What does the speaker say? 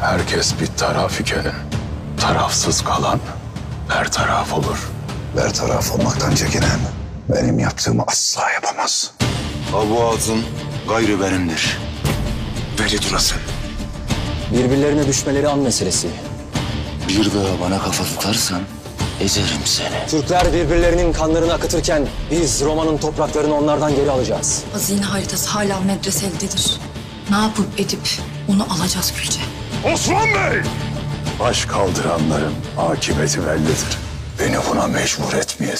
Herkes bir taraf iken tarafsız kalan her taraf olur. Bertaraf olmaktan çekinen benim yaptığımı asla yapamaz. Abu Azın gayrı benimdir. Veli Durasın. Birbirlerine düşmeleri an meselesi. Bir daha bana kafa tutarsan ezerim seni. Türkler birbirlerinin kanlarını akıtırken biz Roma'nın topraklarını onlardan geri alacağız. Hazine haritası hala medreseldedir. Ne yapıp edip onu alacağız Gülce. Osman Bey! Baş kaldıranların akıbeti bellidir. Beni buna mecbur etmeyesin.